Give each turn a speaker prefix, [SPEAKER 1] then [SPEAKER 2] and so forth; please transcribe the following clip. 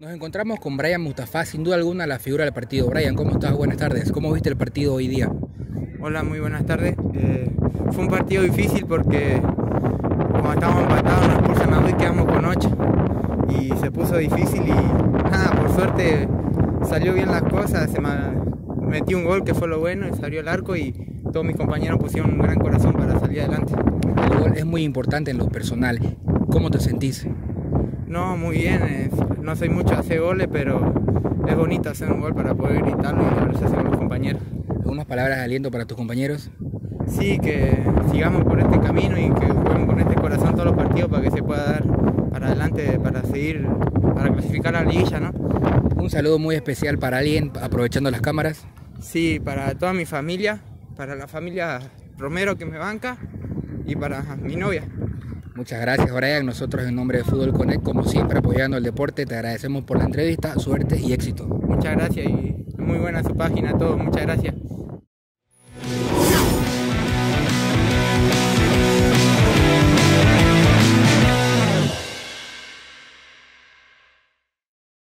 [SPEAKER 1] Nos encontramos con Brian Mustafa, sin duda alguna la figura del partido. Brian, ¿cómo estás? Buenas tardes. ¿Cómo viste el partido hoy día?
[SPEAKER 2] Hola, muy buenas tardes. Eh, fue un partido difícil porque cuando estábamos empatados nos expulsan a y quedamos con 8 y se puso difícil y nada, por suerte salió bien las cosas, se metí un gol que fue lo bueno y salió el arco y todos mis compañeros pusieron un gran corazón para salir adelante.
[SPEAKER 1] El gol es muy importante en lo personal. ¿Cómo te sentís?
[SPEAKER 2] No, muy bien. No soy mucho a hacer goles, pero es bonito hacer un gol para poder gritarlo y darles a los compañeros.
[SPEAKER 1] ¿Algunas palabras de aliento para tus compañeros?
[SPEAKER 2] Sí, que sigamos por este camino y que juguemos con este corazón todos los partidos para que se pueda dar para adelante, para seguir, para clasificar a la liguilla, ¿no?
[SPEAKER 1] Un saludo muy especial para alguien, aprovechando las cámaras.
[SPEAKER 2] Sí, para toda mi familia, para la familia Romero que me banca y para mi novia.
[SPEAKER 1] Muchas gracias, Brian. Nosotros en nombre de Fútbol Connect, como siempre, apoyando el deporte, te agradecemos por la entrevista, suerte y éxito.
[SPEAKER 2] Muchas gracias y muy buena su página, todo. Muchas gracias.